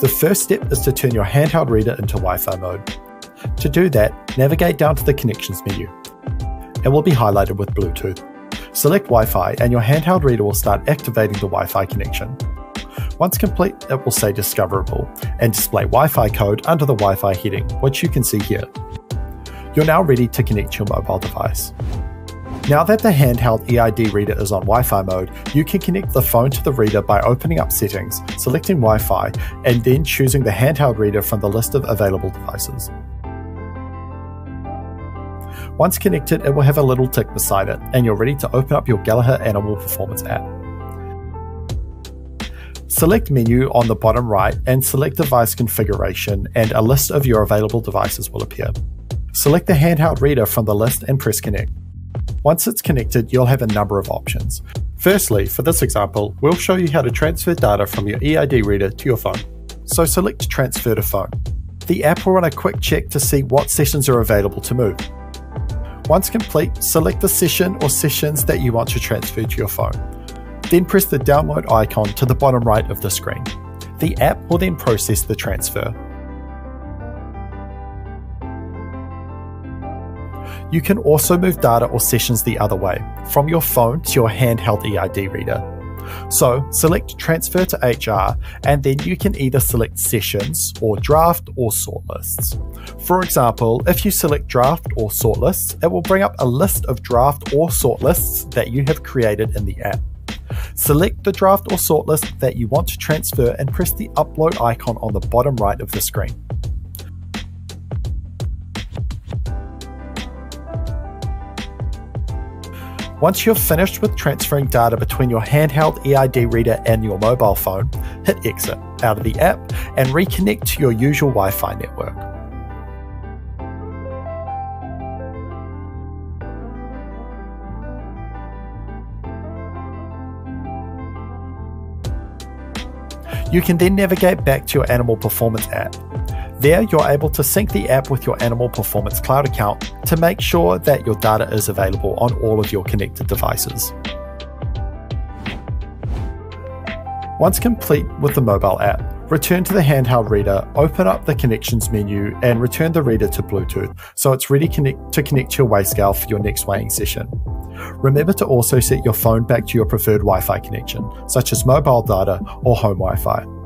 The first step is to turn your handheld reader into Wi Fi mode. To do that, navigate down to the Connections menu. It will be highlighted with Bluetooth. Select Wi Fi, and your handheld reader will start activating the Wi Fi connection. Once complete, it will say Discoverable and display Wi Fi code under the Wi Fi heading, which you can see here. You're now ready to connect your mobile device. Now that the handheld EID reader is on Wi Fi mode, you can connect the phone to the reader by opening up Settings, selecting Wi Fi, and then choosing the handheld reader from the list of available devices. Once connected, it will have a little tick beside it, and you're ready to open up your Gallagher Animal Performance app. Select Menu on the bottom right and select Device Configuration, and a list of your available devices will appear. Select the handheld reader from the list and press Connect. Once it's connected, you'll have a number of options. Firstly, for this example, we'll show you how to transfer data from your EID reader to your phone. So select Transfer to Phone. The app will run a quick check to see what sessions are available to move. Once complete, select the session or sessions that you want to transfer to your phone. Then press the download icon to the bottom right of the screen. The app will then process the transfer. You can also move data or sessions the other way, from your phone to your handheld EID reader. So select Transfer to HR, and then you can either select Sessions or Draft or Sort Lists. For example, if you select Draft or Sort Lists, it will bring up a list of draft or sort lists that you have created in the app. Select the draft or sort list that you want to transfer and press the upload icon on the bottom right of the screen. Once you're finished with transferring data between your handheld EID reader and your mobile phone, hit exit out of the app and reconnect to your usual Wi Fi network. You can then navigate back to your Animal Performance app there, you're able to sync the app with your Animal Performance Cloud account to make sure that your data is available on all of your connected devices. Once complete with the mobile app, return to the handheld reader, open up the connections menu, and return the reader to Bluetooth so it's ready connect- to connect to your weigh scale for your next weighing session. Remember to also set your phone back to your preferred Wi Fi connection, such as mobile data or home Wi Fi.